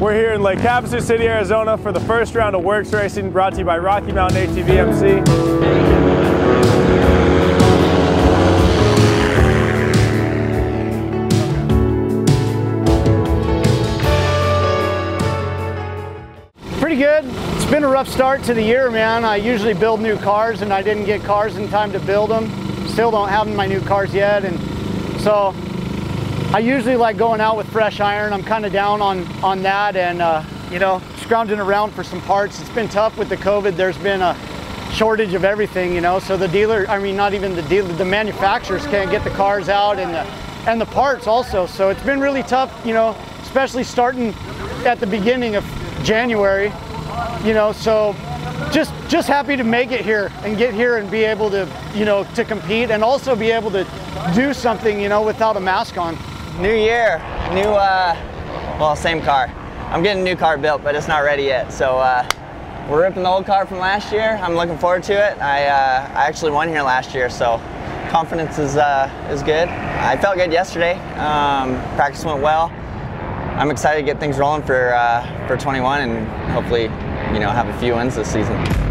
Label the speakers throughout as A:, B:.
A: We're here in Lake Havasu City, Arizona for the first round of WORCS Racing brought to you by Rocky Mountain ATV MC.
B: Pretty good. It's been a rough start to the year, man. I usually build new cars and I didn't get cars in time to build them. Still don't have my new cars yet. And so I usually like going out with fresh iron. I'm kind of down on, on that and, uh, you know, scrounging around for some parts. It's been tough with the COVID. There's been a shortage of everything, you know, so the dealer, I mean, not even the dealer, the manufacturers can't get the cars out and the, and the parts also. So it's been really tough, you know, especially starting at the beginning of January, you know, so just just happy to make it here and get here and be able to, you know, to compete and also be able to do something, you know, without a mask on.
C: New year, new, uh, well, same car. I'm getting a new car built, but it's not ready yet. So uh, we're ripping the old car from last year. I'm looking forward to it. I, uh, I actually won here last year, so confidence is, uh, is good. I felt good yesterday. Um, practice went well. I'm excited to get things rolling for uh, for 21 and hopefully, you know, have a few wins this season.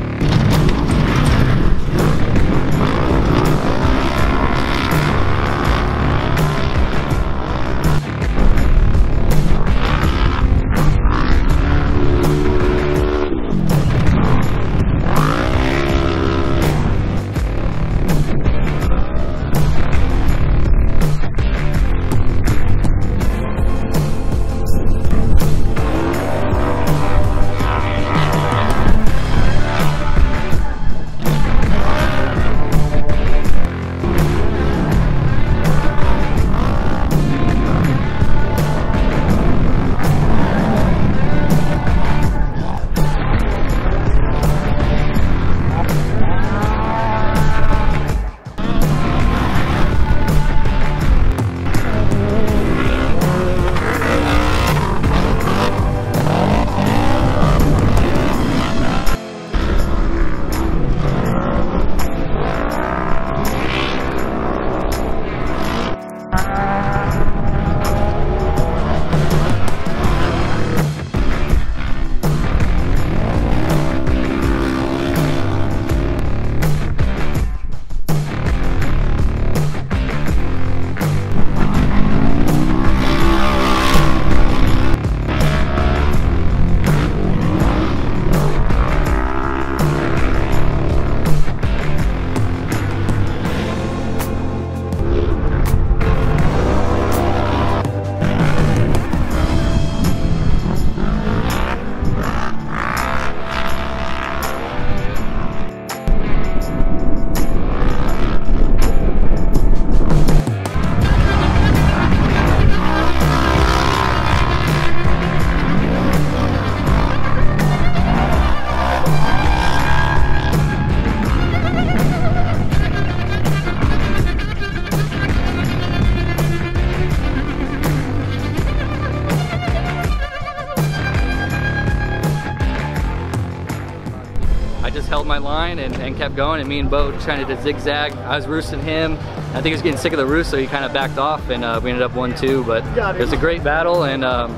D: Held my line and, and kept going and me and Bo trying to zigzag. I was roosting him. I think he was getting sick of the roost so he kind of backed off and uh, we ended up 1-2 but it was a great battle and um,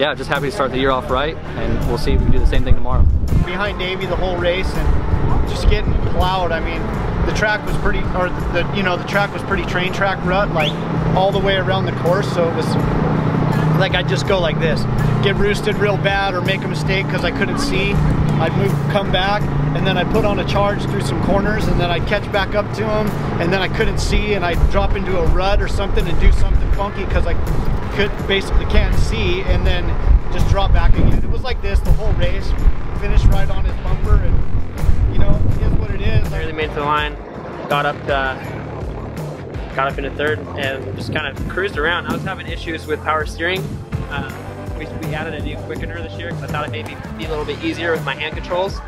D: yeah just happy to start the year off right and we'll see if we can do the same thing tomorrow.
B: Behind Davey the whole race and just getting plowed. I mean, the track was pretty, or the, you know, the track was pretty train track rut, like all the way around the course. So it was like I'd just go like this, get roosted real bad or make a mistake because I couldn't see. I'd move, come back, and then I'd put on a charge through some corners, and then I'd catch back up to him, and then I couldn't see, and I'd drop into a rut or something and do something funky because I could basically can't see, and then just drop back again. It was like this the whole race. Finished right on his bumper, and you know, is what it is.
E: Barely made to the line, got up, uh, got up into third, and just kind of cruised around. I was having issues with power steering. Uh, we, we added a new quickener this year because I thought it made me be a little bit easier with my hand controls.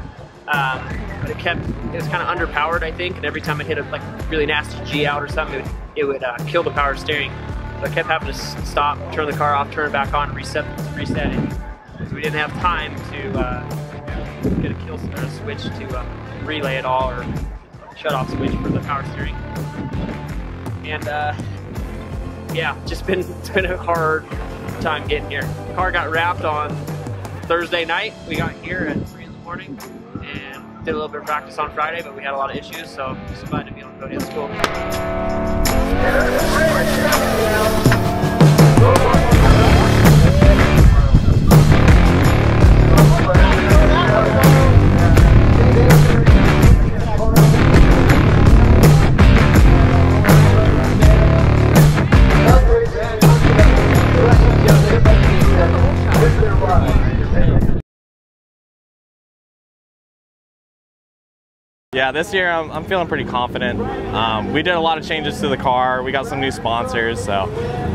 E: Um, but it kept, it was kind of underpowered, I think, and every time I hit a like really nasty G out or something, it would, it would uh, kill the power steering. So I kept having to stop, turn the car off, turn it back on, reset, reset it. Because we didn't have time to uh, get a kill or a switch to uh, relay it all or shut off switch for the power steering. And uh, yeah, just been it's been a hard time getting here. The car got wrapped on Thursday night. We got here at 3 in the morning and did a little bit of practice on Friday, but we had a lot of issues, so just glad to be on Cody at school.
F: Yeah, this year I'm, I'm feeling pretty confident. Um, we did a lot of changes to the car. We got some new sponsors, so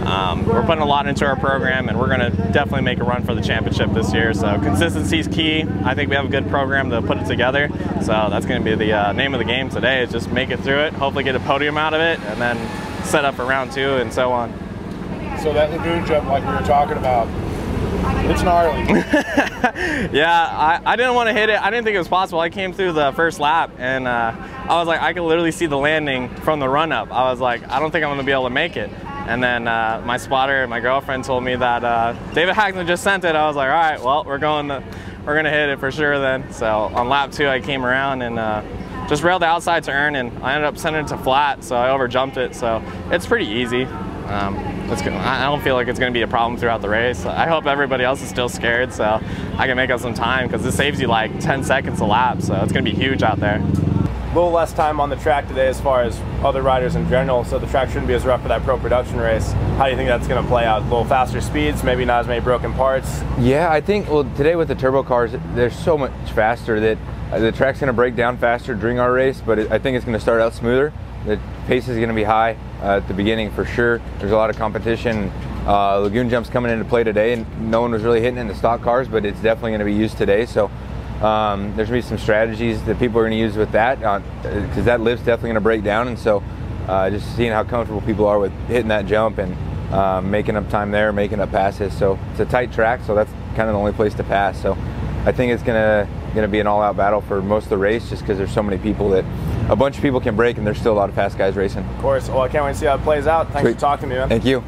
F: um, we're putting a lot into our program, and we're going to definitely make a run for the championship this year. So consistency is key. I think we have a good program to put it together. So that's going to be the uh, name of the game today. Is just make it through it, hopefully get a podium out of it, and then set up for round two and so on.
A: So that lagoon jump, like we were talking about, it's gnarly.
F: yeah, I, I didn't want to hit it. I didn't think it was possible. I came through the first lap and uh, I was like, I could literally see the landing from the run up. I was like, I don't think I'm going to be able to make it. And then uh, my spotter, and my girlfriend, told me that uh, David Hackman just sent it. I was like, all right, well, we're going to, we're gonna hit it for sure then. So on lap two, I came around and uh, just railed the outside turn, and I ended up sending it to flat, so I over jumped it. So it's pretty easy. Um. I don't feel like it's going to be a problem throughout the race. I hope everybody else is still scared so I can make up some time because this saves you like 10 seconds a lap, so it's going to be huge out there.
A: A little less time on the track today as far as other riders in general, so the track shouldn't be as rough for that pro production race. How do you think that's going to play out? A little faster speeds, maybe not as many broken parts?
G: Yeah, I think, well, today with the turbo cars, they're so much faster that uh, the track's going to break down faster during our race, but it, I think it's going to start out smoother. The pace is going to be high uh, at the beginning for sure. There's a lot of competition. Uh, Lagoon jumps coming into play today, and no one was really hitting in the stock cars, but it's definitely going to be used today. So um, there's going to be some strategies that people are going to use with that because uh, that lift's definitely going to break down. And so uh, just seeing how comfortable people are with hitting that jump and um, making up time there, making up passes. So it's a tight track, so that's kind of the only place to pass. So I think it's going to going to be an all-out battle for most of the race just because there's so many people that a bunch of people can break and there's still a lot of fast guys racing.
A: Of course. Well, I can't wait to see how it plays out. Thanks
G: Sweet.
A: for talking to me, man.
G: Thank you.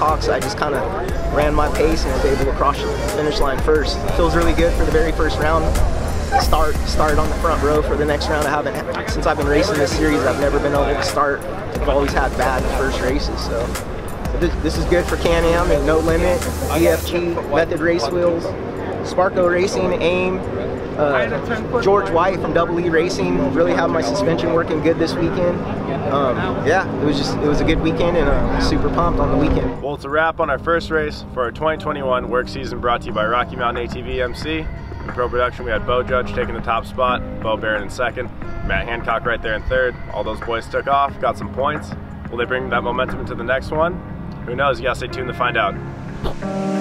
H: So I just kind of ran my pace and was able to cross the finish line first. Feels really good for the very first round. Start started on the front row for the next round. I haven't since I've been racing this series. I've never been able to start. I've always had bad first races, so this, this is good for Can-Am and No Limit, EFG, Method Race Wheels, Sparco Racing, AIM, uh, George White from Double E Racing. Really have my suspension working good this weekend. Um, yeah, it was just it was a good weekend and I'm super pumped on the weekend.
A: Well, it's a wrap on our first race for our 2021 WORCS season brought to you by Rocky Mountain ATV MC. In pro production, we had Bo Judge taking the top spot, Bo Barron in second, Matt Hancock right there in third. All those boys took off, got some points. Will they bring that momentum into the next one? Who knows? You gotta stay tuned to find out.